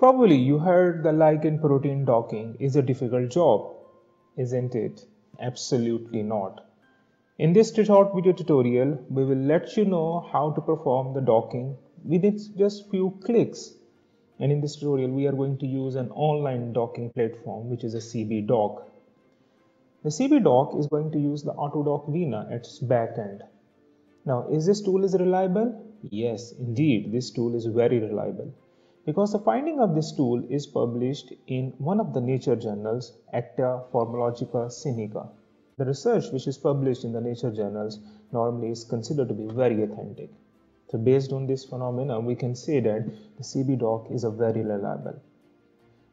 Probably you heard the ligand protein docking is a difficult job, isn't it? Absolutely not. In this short video tutorial, we will let you know how to perform the docking within just few clicks. And in this tutorial, we are going to use an online docking platform, which is a CB dock. The CB dock is going to use the Autodock Vina at its back end. Now, is this tool is reliable? Yes, indeed, this tool is very reliable because the finding of this tool is published in one of the nature journals, Acta Pharmacologica Sinica. The research which is published in the nature journals normally is considered to be very authentic. So based on this phenomena, we can say that the CB dock is a very reliable.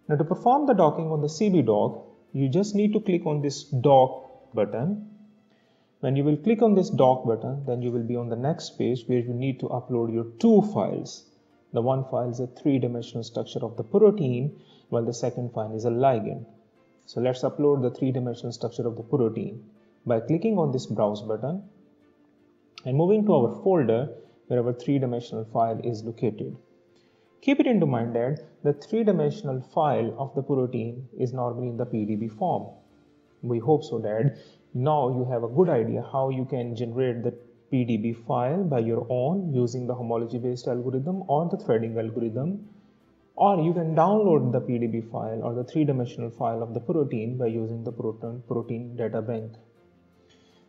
Now to perform the docking on the CB dock, you just need to click on this dock button when you will click on this dock button, then you will be on the next page where you need to upload your two files. The one file is a three-dimensional structure of the protein, while the second file is a ligand. So let's upload the three-dimensional structure of the protein by clicking on this browse button and moving to our folder where our three-dimensional file is located. Keep it into mind that the three-dimensional file of the protein is normally in the PDB form. We hope so that now you have a good idea how you can generate the PDB file by your own using the homology based algorithm or the threading algorithm or you can download the PDB file or the three-dimensional file of the protein by using the protein, protein data bank.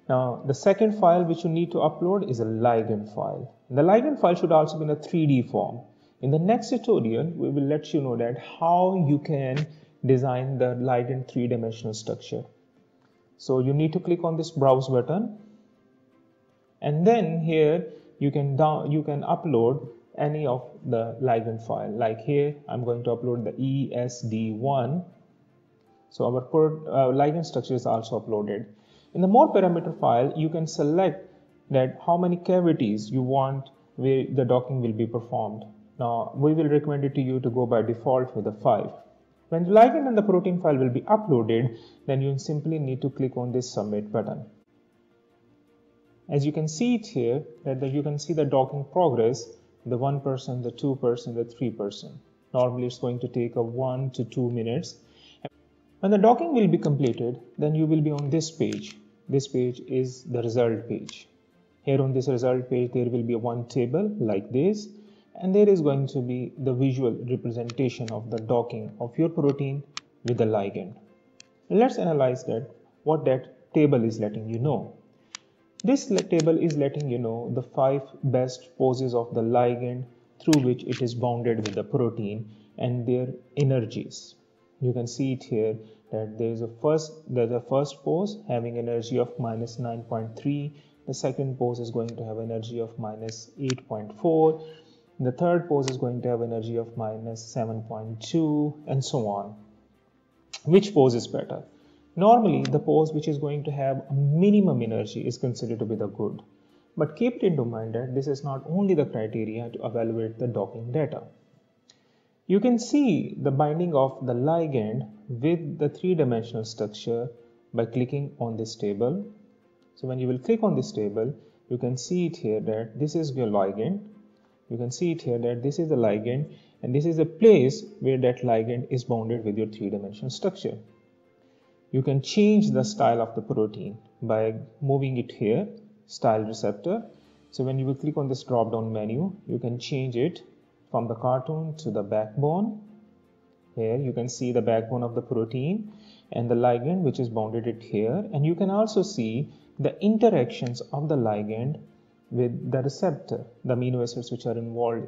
Now the second file which you need to upload is a ligand file. The ligand file should also be in a 3D form. In the next tutorial, we will let you know that how you can design the ligand three-dimensional structure. So you need to click on this browse button and then here you can down you can upload any of the ligand file. Like here I'm going to upload the ESD1 so our uh, ligand structure is also uploaded. In the more parameter file you can select that how many cavities you want where the docking will be performed. Now we will recommend it to you to go by default with the 5 when the ligand and the protein file will be uploaded, then you simply need to click on this submit button. As you can see it here, that you can see the docking progress, the 1%, person, the 2%, the 3%. Normally it's going to take a 1 to 2 minutes. When the docking will be completed, then you will be on this page. This page is the result page. Here on this result page, there will be one table like this and there is going to be the visual representation of the docking of your protein with the ligand. Let's analyze that what that table is letting you know. This table is letting you know the five best poses of the ligand through which it is bounded with the protein and their energies. You can see it here that there is a first there's a first pose having energy of minus 9.3 the second pose is going to have energy of minus 8.4 the third pose is going to have energy of minus 7.2 and so on. Which pose is better? Normally, the pose which is going to have a minimum energy is considered to be the good. But keep it in mind that this is not only the criteria to evaluate the docking data. You can see the binding of the ligand with the three-dimensional structure by clicking on this table. So when you will click on this table, you can see it here that this is your ligand you can see it here that this is the ligand and this is the place where that ligand is bounded with your three-dimensional structure. You can change the style of the protein by moving it here, style receptor. So when you will click on this drop down menu, you can change it from the cartoon to the backbone. Here you can see the backbone of the protein and the ligand which is bounded it here and you can also see the interactions of the ligand with the receptor, the amino acids which are involved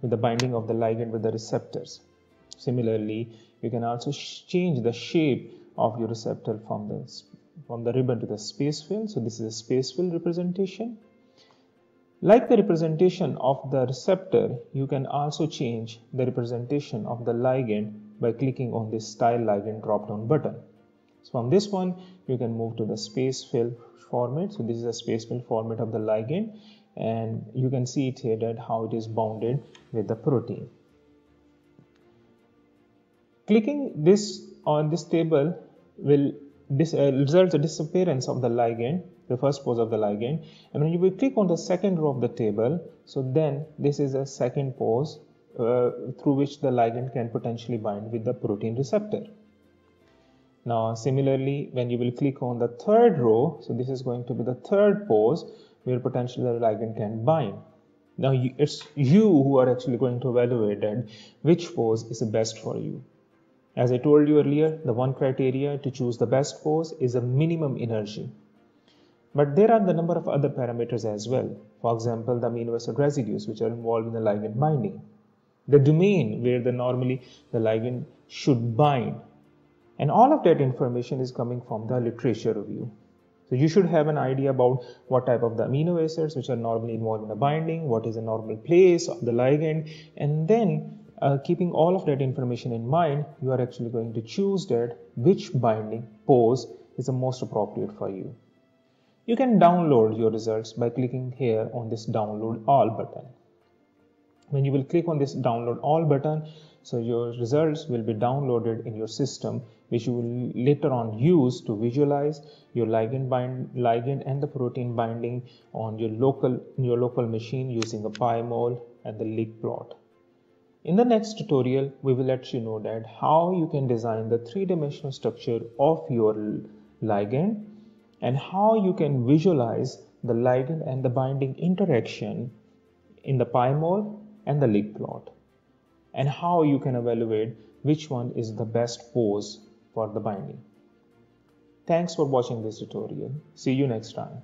with the binding of the ligand with the receptors. Similarly, you can also change the shape of your receptor from the from the ribbon to the space fill. So this is a space fill representation. Like the representation of the receptor, you can also change the representation of the ligand by clicking on this style ligand drop down button. So from this one, you can move to the space fill format. So this is a space fill format of the ligand and you can see it here that how it is bounded with the protein. Clicking this on this table will dis, uh, result the disappearance of the ligand, the first pose of the ligand. And when you will click on the second row of the table, so then this is a second pose uh, through which the ligand can potentially bind with the protein receptor. Now similarly when you will click on the third row, so this is going to be the third pose where potentially the ligand can bind. Now it's you who are actually going to evaluate that which pose is best for you. As I told you earlier, the one criteria to choose the best pose is a minimum energy. But there are the number of other parameters as well. For example, the amino acid residues which are involved in the ligand binding. The domain where the normally the ligand should bind. And all of that information is coming from the literature review. So you should have an idea about what type of the amino acids which are normally involved in the binding, what is the normal place of the ligand, and then uh, keeping all of that information in mind, you are actually going to choose that which binding pose is the most appropriate for you. You can download your results by clicking here on this download all button. When you will click on this download all button, so your results will be downloaded in your system, which you will later on use to visualize your ligand bind ligand and the protein binding on your local your local machine using a PyMol and the LigPlot. In the next tutorial, we will let you know that how you can design the three-dimensional structure of your ligand and how you can visualize the ligand and the binding interaction in the PyMol and the LigPlot and how you can evaluate which one is the best pose for the binding. Thanks for watching this tutorial. See you next time.